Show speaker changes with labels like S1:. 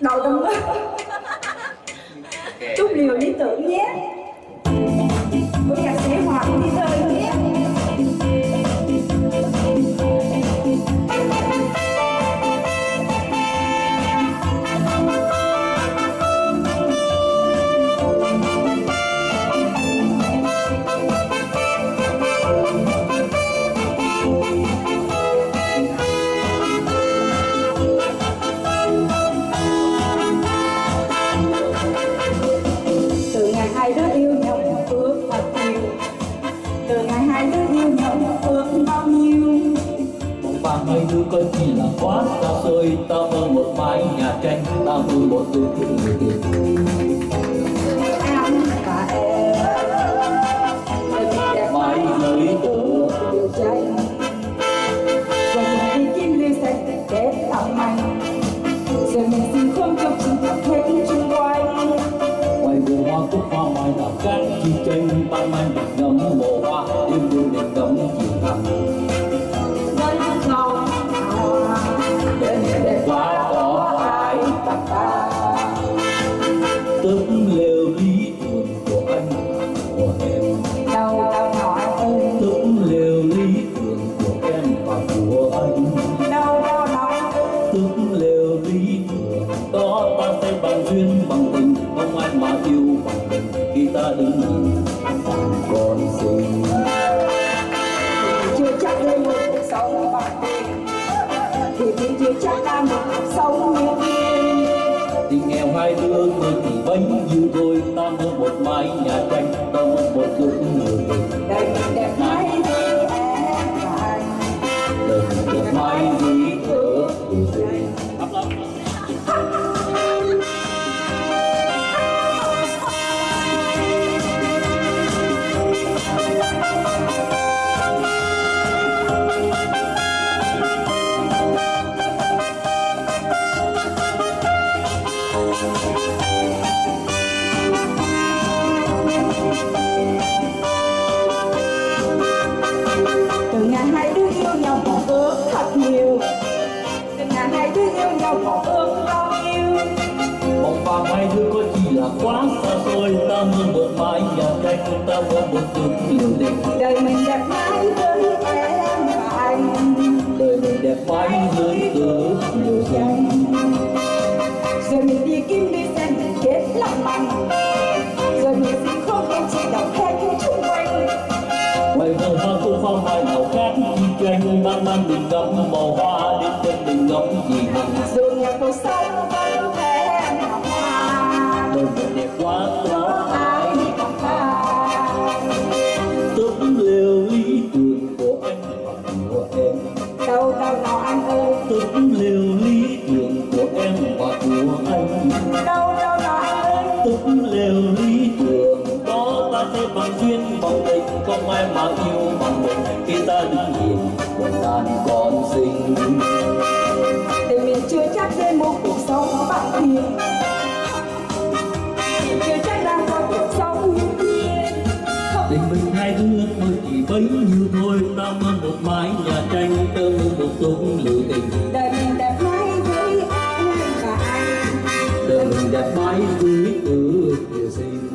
S1: đầu đông á chúc liều lý tưởng nhé. Của nhạc sĩ hoàng đi chơi nhé. từ từ ngày hai đứa yêu nhau ước bao nhiêu?
S2: Mong vàng hai đứa coi chỉ là quá xa xôi. Ta mơ một mái nhà tranh Ta mơ một đôi người tình
S1: đẹp
S2: Mãi giới tử
S1: điều cháy rồi mình đi kim lưu xanh để lòng anh rồi mình xin không trong trình tập hết chung quanh
S2: Ngoài vườn hoa cúc hoa mai nào cát chi tranh Ban Không ai mà yêu bằng mình khi ta đứng nhìn Còn còn xinh
S1: chưa chắc đây một cuộc sống bằng tiền thì mình chưa chắc là một cuộc sống như
S2: tình nghèo hai đứa thôi thì bấy nhiêu thôi ta mơ một mái nhà tranh quá xa xôi ta mơ một mái nhà tranh ta mơ một lúc điều tình
S1: đời mình đẹp mãi với em và anh.
S2: Đời mình đẹp mãi dưới cớ điều
S1: dành rồi mình đi kim đi sen kết lòng bằng. Rồi mình xin không em chỉ đọc hết chung quanh.
S2: Ngoài vườn hoa cúc hoa mai nào khác. Chi tranh Ban ban mình ngắm màu hoa Đêm đêm mình ngắm gì hồng
S1: dù nhà cuộc sống
S2: không ai mà yêu bằng mình Khi ta đứng nhìn buồn đàn còn xinh
S1: tình mình chưa chắc đến một cuộc sống bằng tiền
S2: bấy nhiêu thôi ta mơ một mái nhà tranh tâm một dũng liệu tình.
S1: Đời đẹp mãi với em và anh.
S2: Đời mình đẹp mãi với ước kia sinh